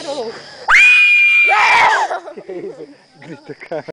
Carol. Ah! que isso? Grita, cara.